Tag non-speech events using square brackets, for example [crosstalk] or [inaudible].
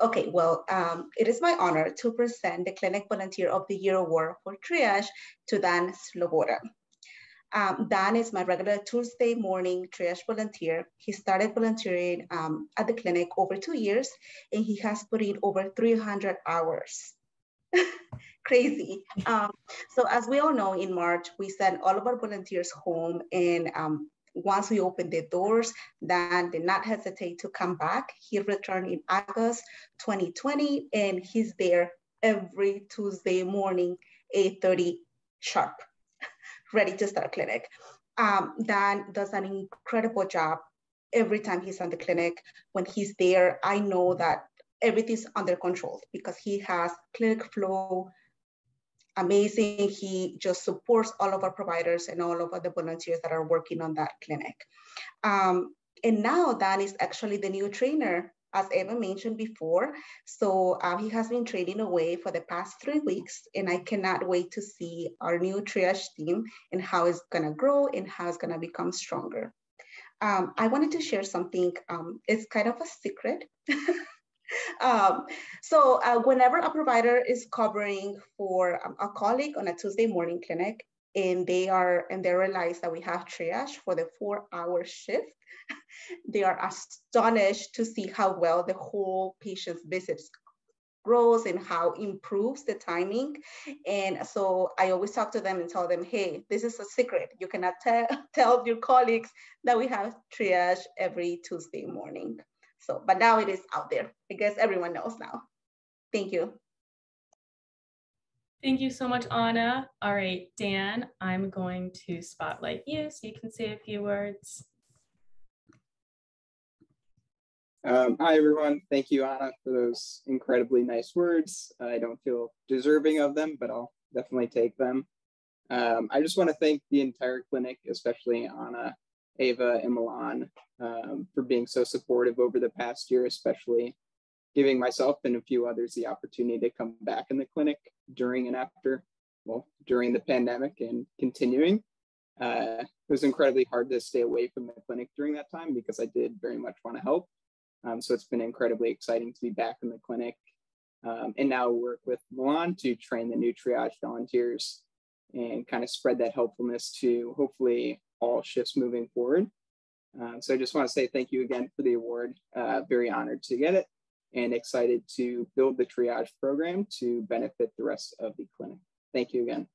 Okay, well, um, it is my honor to present the Clinic Volunteer of the Year Award for Triage to Dan Sloboda. Um, Dan is my regular Tuesday morning triage volunteer. He started volunteering um, at the clinic over two years and he has put in over 300 hours. [laughs] Crazy. Um, so as we all know, in March, we sent all of our volunteers home and um, once we opened the doors, Dan did not hesitate to come back. He returned in August 2020 and he's there every Tuesday morning, 8.30 sharp [laughs] ready to start clinic. Um, Dan does an incredible job every time he's on the clinic. When he's there, I know that everything's under control because he has clinic flow amazing. He just supports all of our providers and all of the volunteers that are working on that clinic. Um, and now Dan is actually the new trainer as Eva mentioned before. So um, he has been training away for the past three weeks, and I cannot wait to see our new triage team and how it's gonna grow and how it's gonna become stronger. Um, I wanted to share something, um, it's kind of a secret. [laughs] Um, so uh, whenever a provider is covering for um, a colleague on a Tuesday morning clinic, and they are and they realize that we have triage for the four hour shift [laughs] they are astonished to see how well the whole patient's visits grows and how improves the timing. And so I always talk to them and tell them, hey, this is a secret. You cannot tell, [laughs] tell your colleagues that we have triage every Tuesday morning. So, but now it is out there. I guess everyone knows now. Thank you. Thank you so much, Anna. All right, Dan, I'm going to spotlight you so you can say a few words. Um, hi, everyone. Thank you, Anna, for those incredibly nice words. I don't feel deserving of them, but I'll definitely take them. Um, I just want to thank the entire clinic, especially Anna, Ava, and Milan, um, for being so supportive over the past year, especially giving myself and a few others the opportunity to come back in the clinic during and after, well, during the pandemic and continuing. Uh, it was incredibly hard to stay away from the clinic during that time because I did very much want to help. Um, so it's been incredibly exciting to be back in the clinic um, and now work with Milan to train the new triage volunteers and kind of spread that helpfulness to hopefully all shifts moving forward. Um, so I just want to say thank you again for the award. Uh, very honored to get it and excited to build the triage program to benefit the rest of the clinic. Thank you again.